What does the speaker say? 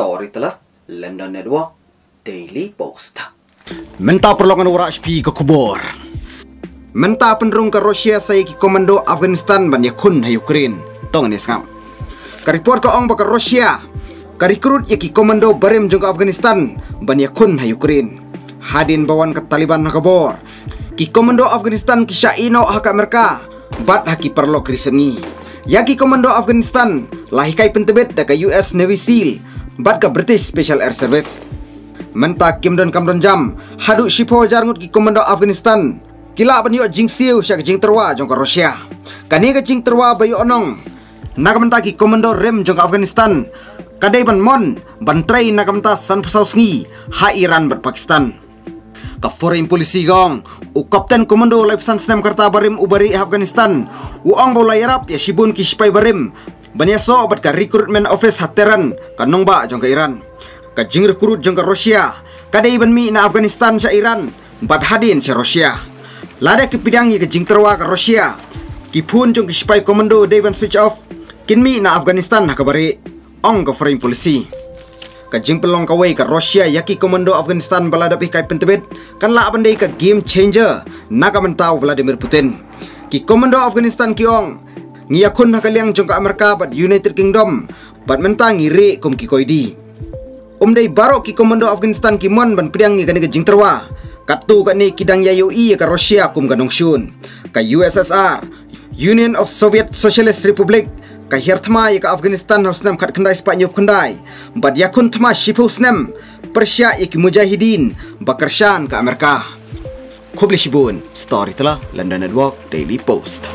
story telah London Network Daily Post. Menta perlongan wara HP ke kubur. Menta penderung ke Rusia saya ki komando Afghanistan ban yakun ha Ukraine. Tong ni skam. Ka report ka ong ba ka Rusia. Ka rekrut ya ki komando barim jong ka Afghanistan ban yakun ha Ukraine. Hadin bawan ke Taliban ha kabor. Ki komando Afghanistan ki syaino ha ka Amerika. Bat ha ki perlo kriseni. Ya ki komando Afghanistan lahikai pentebet da ka US Navy SEAL. Bat ka British Special Air Service. Menta Kim Don Kam Don Jam Hadu Shipo Jarngut ki komando Afghanistan. Kila ban yo jing siu sya jing terwa jong ka Rusia. Kani ka jing terwa bayu onong. Nakamenta ki komando rem jong ka Afghanistan. Kadai ban mon ban trai nakamenta san pasau sngi ha Iran ber Pakistan. Ka foreign policy gong U kapten komando Leipzan Snem Karta Barim ubari Afghanistan. U ong bola yarap ya shibun ki spai barim Banya so obat ka recruitment office hateran Kanong ba jong ka Iran ka jing rekrut jong ka Rusia kadai ban mi na Afghanistan sa Iran bad hadin sa Rusia. Lada ki pidang ka jing terwa ka Rusia ki pun jong ki spy commando day ban switch off kin mi na Afghanistan ha kabari ong ka foreign policy. Ka jing pelong ka way ka Rusia yaki komando Afghanistan balada pi kai pentebet kan la bandai ka game changer na ka mentau Vladimir Putin. Ki komando Afghanistan ki ong ngiyakun nakaliang jong ka Amerika bat United Kingdom bat mentang ngiri kum ki koidi Um baro ki komando Afghanistan ki mon ban pidang ni kani jing terwa. Katu ka ni kidang ya UI ka Russia kum ganong shun. Ka USSR, Union of Soviet Socialist Republic, ka hertma ka Afghanistan hosnam khat khandai Spanyol khandai. Bad yakun thma shipu snem Persia ik mujahidin bakarshan ka Amerika. Shibun, story telah London Network Daily Post.